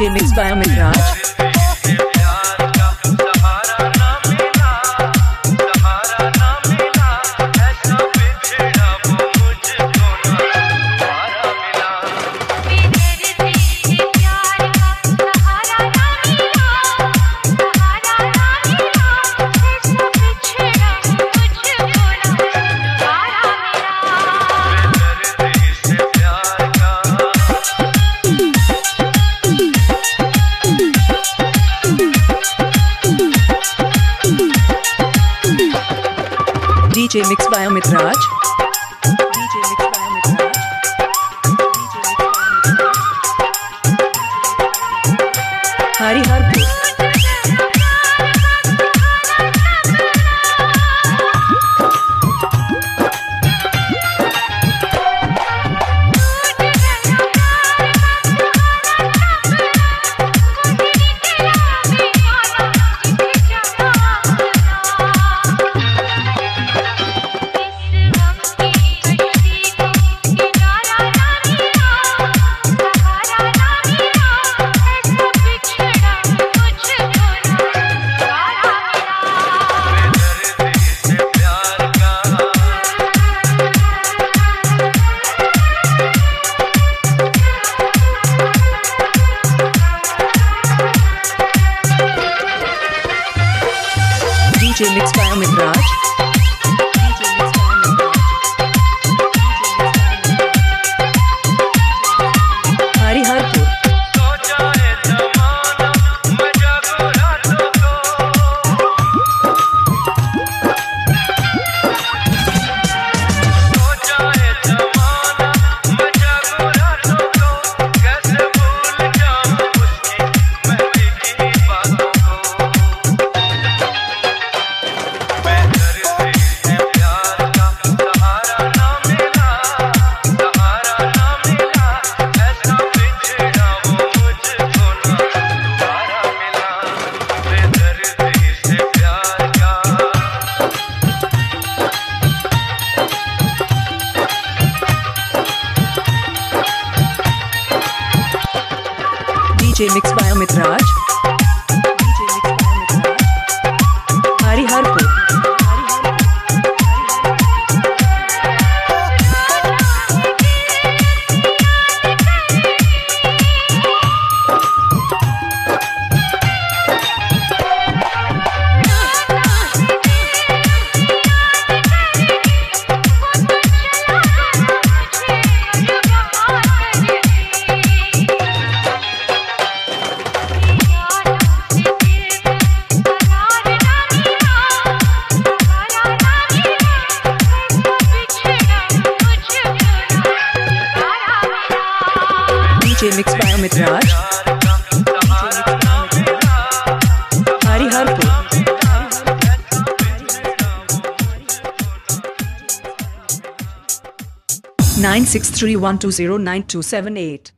DJ mixed by Amit Raj. DJ mix by Amit Raj. DJ mixed by Amit Raj. DJ mixed DJ mix by Amit Raj DJ mix बायोमित्राज DJ mixed by Amit Raj. Hariharpur. Nine six three one two zero nine two seven eight.